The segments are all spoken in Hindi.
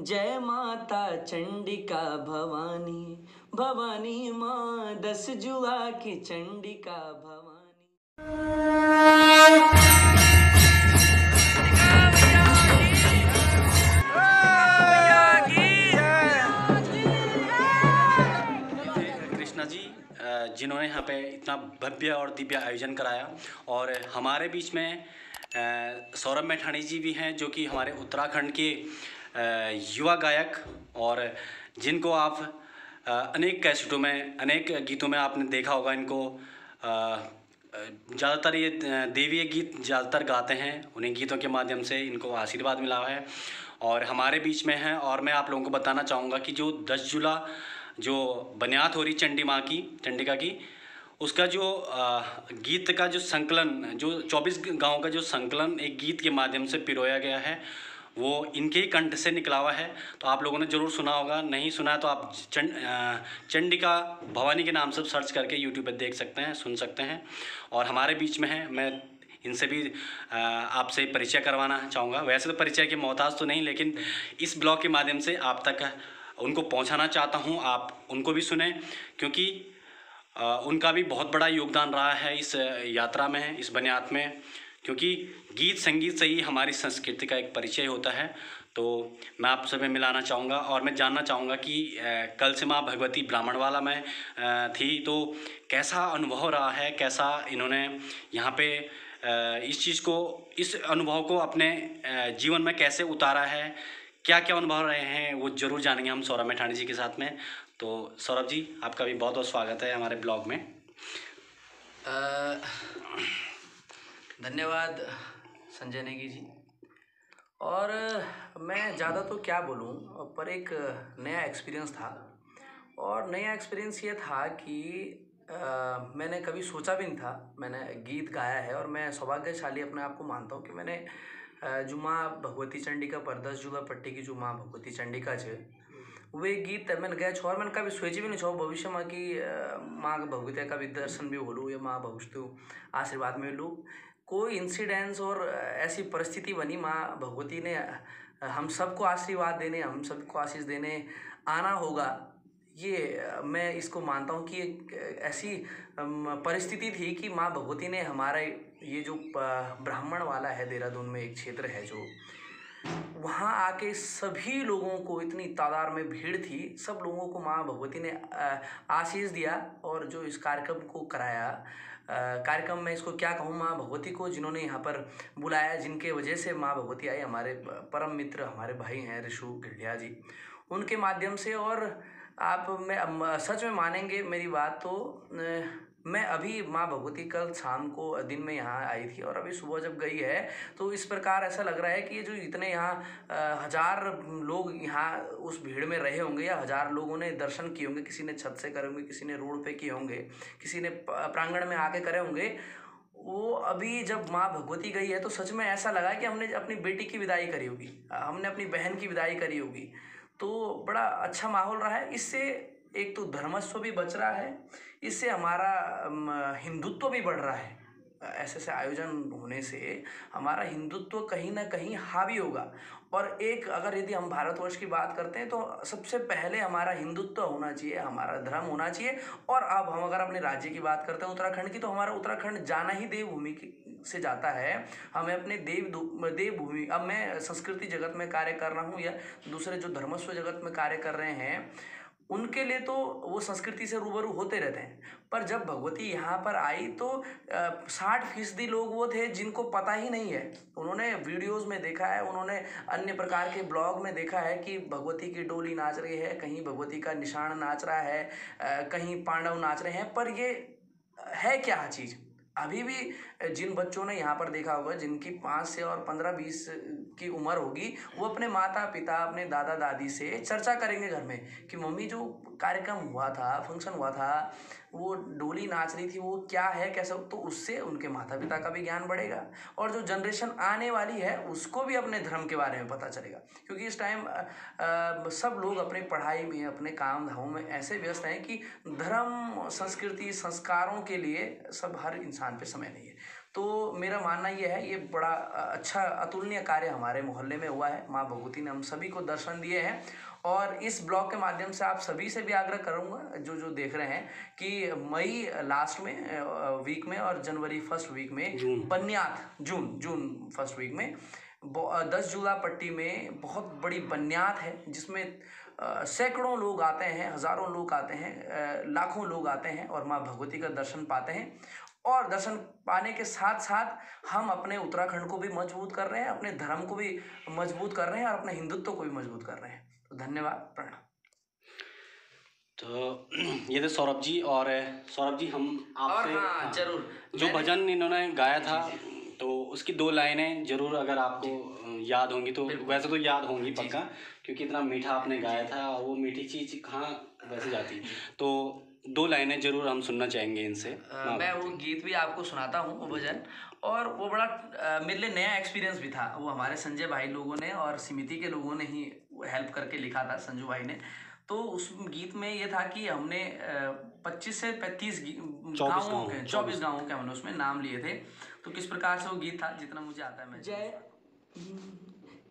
जय माता चंडिका भवानी भवानी माँ दस जुआ की चंडिका भवानी। जिन्होंने यहाँ पे इतना भव्य और दिव्य आयोजन कराया, और हमारे बीच में सौरभ मैठाणी जी भी हैं, जो कि हमारे उत्तराखंड के युवा गायक और जिनको आप अनेक कैसेटों में, अनेक गीतों में आपने देखा होगा, इनको ज़्यादातर ये देवीय गीत ज़्यादातर गाते हैं। उन्हीं गीतों के माध्यम से इनको आशीर्वाद मिला है। और हमारे बीच में हैं और मैं आप लोगों को बताना चाहूँगा कि जो दस जुला जो बनियात हो रही चंडी माँ की, चंडिका की, उसका जो गीत का जो संकलन, जो 24 गाँव का जो संकलन एक गीत के माध्यम से पिरोया गया है। वो इनके ही कंठ से निकला हुआ है। तो आप लोगों ने ज़रूर सुना होगा। नहीं सुना है तो आप चंड चंडिका भवानी के नाम से सर्च करके यूट्यूब पर देख सकते हैं, सुन सकते हैं। और हमारे बीच में है। मैं इनसे भी आपसे परिचय करवाना चाहूँगा। वैसे तो परिचय के मोहताज तो नहीं, लेकिन इस ब्लॉग के माध्यम से आप तक उनको पहुँचाना चाहता हूँ। आप उनको भी सुने, क्योंकि उनका भी बहुत बड़ा योगदान रहा है इस यात्रा में, इस बनियात में। क्योंकि गीत संगीत से ही हमारी संस्कृति का एक परिचय होता है। तो मैं आप में मिलाना चाहूँगा और मैं जानना चाहूँगा कि कल से माँ भगवती ब्राह्मणवाला में अ, थी। तो कैसा अनुभव रहा है? कैसा इन्होंने यहाँ पे इस चीज़ को इस अनुभव को अपने जीवन में कैसे उतारा है? क्या क्या अनुभव रहे हैं? वो ज़रूर जानेंगे हम सौरभ मैठानी जी के साथ में। तो सौरभ जी आपका भी बहुत बहुत स्वागत है हमारे ब्लॉग में। अ, धन्यवाद संजय नेगी जी। और मैं ज़्यादा तो क्या बोलूँ पर एक नया एक्सपीरियंस था। और नया एक्सपीरियंस ये था कि अ, मैंने कभी सोचा भी नहीं था मैंने गीत गाया है और मैं सौभाग्यशाली अपने आप को मानता हूँ कि मैंने अ, जो माँ भगवती चंडिका पर दस जुला पट्टी की जो माँ भगवती चंडिका છે वे गीत मैंने गया छो और मैंने कभी सोची भी नहीं छो भविष्य में कि माँ भगवती का भी दर्शन भी हो लूँ या माँ भविष्य आशीर्वाद में लूँ कोई इंसिडेंस और ऐसी परिस्थिति बनी माँ भगवती ने हम सबको आशीर्वाद देने, हम सबको आशीष देने आना होगा। ये मैं इसको मानता हूँ कि एक ऐसी परिस्थिति थी कि माँ भगवती ने हमारा, ये जो ब्राह्मण वाला है देहरादून में एक क्षेत्र है जो, वहाँ आके सभी लोगों को इतनी तादाद में भीड़ थी, सब लोगों को माँ भगवती ने आशीष दिया और जो इस कार्यक्रम को कराया कार्यक्रम में इसको क्या कहूँ, माँ भगवती को जिन्होंने यहाँ पर बुलाया, जिनके वजह से माँ भगवती आई, हमारे परम मित्र, हमारे भाई हैं ऋषु गिल्डिया जी। उनके माध्यम से और आप मैं सच में मानेंगे मेरी बात तो मैं अभी माँ भगवती कल शाम को दिन में यहाँ आई थी और अभी सुबह जब गई है तो इस प्रकार ऐसा लग रहा है कि ये जो इतने यहाँ हज़ार लोग यहाँ उस भीड़ में रहे होंगे या हज़ार लोगों ने दर्शन किए होंगे, किसी ने छत से करे होंगे, किसी ने रोड पे किए होंगे, किसी ने प्रांगण में आके करे होंगे, वो अभी जब माँ भगवती गई है तो सच में ऐसा लगा कि हमने अपनी बेटी की विदाई करी होगी हमने अपनी बहन की विदाई करी होगी। तो बड़ा अच्छा माहौल रहा है, इससे एक तो धर्मस्व भी बच रहा है, इससे हमारा हिंदुत्व भी बढ़ रहा है। ऐसे ऐसे आयोजन होने से हमारा हिंदुत्व कहीं ना कहीं हावी होगा। और एक अगर यदि हम भारतवर्ष की बात करते हैं तो सबसे पहले हमारा हिंदुत्व होना चाहिए, हमारा धर्म होना चाहिए। और अब हम अगर अपने राज्य की बात करते हैं, उत्तराखंड की तो हमारा उत्तराखंड जाना ही देवभूमि से जाता है। हमें अपने देव देवभूमि, अब मैं संस्कृति जगत में कार्य कर रहा हूँ, या दूसरे जो धर्मस्व जगत में कार्य कर रहे हैं उनके लिए तो वो संस्कृति से रूबरू होते रहते हैं। पर जब भगवती यहाँ पर आई तो साठ फ़ीसदी लोग वो थे जिनको पता ही नहीं है। उन्होंने वीडियोस में देखा है, उन्होंने अन्य प्रकार के ब्लॉग में देखा है कि भगवती की डोली नाच रही है, कहीं भगवती का निशान नाच रहा है कहीं पांडव नाच रहे हैं, पर ये, है क्या चीज़? अभी भी जिन बच्चों ने यहाँ पर देखा होगा, जिनकी पाँच से और पंद्रह बीस की उम्र होगी, वो अपने माता पिता अपने दादा दादी से चर्चा करेंगे घर में कि मम्मी जो कार्यक्रम हुआ था फ़ंक्शन हुआ था, वो डोली नाच रही थी, वो क्या है, कैसे तो उससे उनके माता पिता का भी ज्ञान बढ़ेगा और जो जनरेशन आने वाली है, उसको भी अपने धर्म के बारे में पता चलेगा। क्योंकि इस टाइम सब लोग अपनी पढ़ाई में, अपने काम धामों में ऐसे व्यस्त हैं कि धर्म, संस्कृति, संस्कारों के लिए सब हर इंसान पे समय नहीं है। तो मेरा मानना यह है ये बड़ा अच्छा अतुलनीय कार्य हमारे मोहल्ले में हुआ है। माँ भगवती ने हम सभी को दर्शन दिए हैं और इस ब्लॉग के माध्यम से आप सभी से भी आग्रह करूँगा जो जो देख रहे हैं कि मई लास्ट में वीक में और जनवरी फ़र्स्ट वीक में बन्यात जून जून फ़र्स्ट वीक में दस जुला पट्टी में बहुत बड़ी बन्यात है जिसमें सैकड़ों लोग आते हैं हज़ारों लोग आते हैं लाखों लोग आते हैं और माँ भगवती का दर्शन पाते हैं। और दर्शन पाने के साथ साथ हम अपने उत्तराखंड को भी मज़बूत कर रहे हैं अपने धर्म को भी मज़बूत कर रहे हैं और अपने हिंदुत्व को भी मज़बूत कर रहे हैं। तो धन्यवाद प्रणाम। तो ये थे सौरभ जी और सौरभ जी हम आपसे हाँ ज़रूर। जो भजन इन्होंने गाया था तो उसकी दो लाइनें ज़रूर अगर आपको याद होंगी तो वैसे तो याद होंगी पक्का क्योंकि इतना मीठा आपने गाया था और वो मीठी चीज़ कहाँ वैसे जाती। तो दो लाइनें ज़रूर हम सुनना चाहेंगे इनसे। अ, मैं वो गीत भी आपको सुनाता हूँ वो भजन। और वो बड़ा मेरे लिए नया एक्सपीरियंस भी था। वो हमारे संजय भाई लोगों ने और समिति के लोगों ने ही हेल्प करके लिखा था संजू भाई ने। तो उस गीत में ये था कि हमने पच्चीस से पैंतीस गाँवों गाँव, के चौबीस गाँवों के हमने उसमें नाम लिए थे। तो किस प्रकार से वो गीत था जितना मुझे आता है मैं जय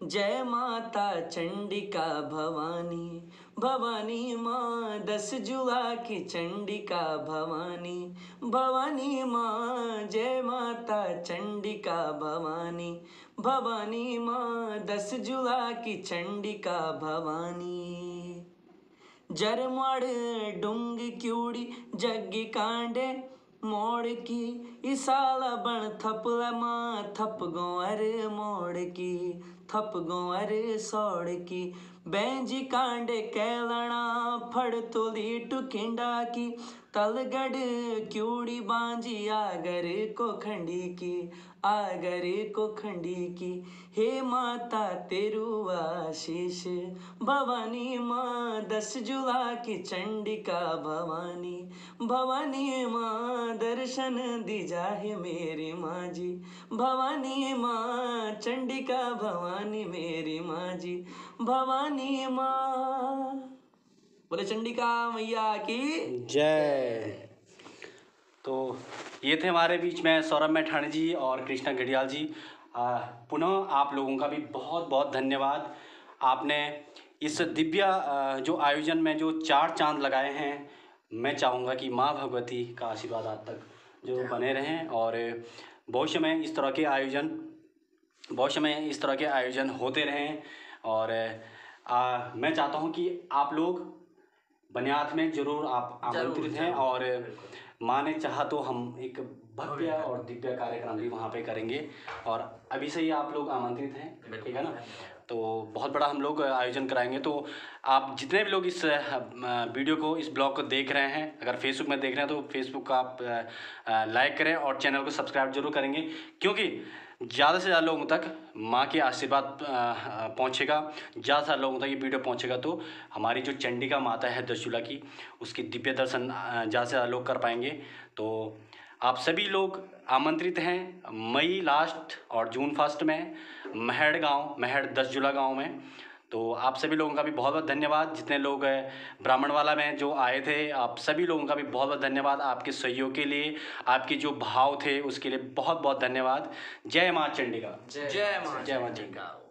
जय माता चंडिका भवानी भवानी माँ दस जुआ की चंडिका भवानी भवानी माँ जय माता चंडिका भवानी भवानी माँ दस जुआ की चंडिका भवानी। जरमड़ डुंग क्यूड़ी जग्गी कांडे, मोड़ की इसाला बण थपला माँ थप गोअर मोड़ की। थप गुंवर सौड़ की बैंजी कांडे कैलणा फड़ तोली टुकिंडा की। तलगढ़ क्यूड़ी बांजी आगर को खंडी की, आगर को खंडी की। हे माता, तेरू आशीष, भवानी माँ, दस जुला की चंडिका भवानी। भवानी माँ, दर्शन दी जाहे मेरी माँ जी भवानी माँ, चंडिका भवानी मेरी माँ जी भवानी माँ। बोले चंडिका मैया की जय। तो ये थे हमारे बीच में सौरभ मैठाणी जी और कृष्णा घड़ियाल जी। पुनः आप लोगों का भी बहुत बहुत धन्यवाद। आपने इस दिव्य जो आयोजन में जो चार चाँद लगाए हैं मैं चाहूँगा कि माँ भगवती का आशीर्वाद आज तक जो बने रहें और भविष्य में इस तरह के आयोजन भविष्य में इस तरह के आयोजन होते रहें। और आ, मैं चाहता हूँ कि आप लोग बनियाद में ज़रूर आप आमंत्रित हैं और माँ ने चाहा तो हम एक भव्य और दिव्य कार्यक्रम भी वहाँ पे करेंगे और अभी से ही आप लोग आमंत्रित हैं ठीक है ना? तो बहुत बड़ा हम लोग आयोजन कराएँगे। तो आप जितने भी लोग इस वीडियो को इस ब्लॉग को देख रहे हैं अगर फेसबुक में देख रहे हैं तो फेसबुक का आप लाइक करें और चैनल को सब्सक्राइब ज़रूर करेंगे। क्योंकि ज़्यादा से ज़्यादा लोगों तक माँ के आशीर्वाद पहुँचेगा। ज़्यादा से ज़्यादा लोगों तक ये वीडियो पहुँचेगा। तो हमारी जो चंडिका माता है दस जुला की, उसकी दिव्य दर्शन ज़्यादा से ज़्यादा लोग कर पाएँगे। तो आप सभी लोग आमंत्रित हैं मई लास्ट और जून फ़र्स्ट में, महड़ गाँव, महड़ दस जुला गाँव में। तो आप सभी लोगों का भी बहुत बहुत धन्यवाद जितने लोग ब्राह्मण ब्राह्मणवाला में जो आए थे आप सभी लोगों का भी बहुत बहुत धन्यवाद आपके सहयोग के लिए आपके जो भाव थे उसके लिए बहुत बहुत धन्यवाद। जय माँ चंडिका। जय माँ जय माँ चंडिका।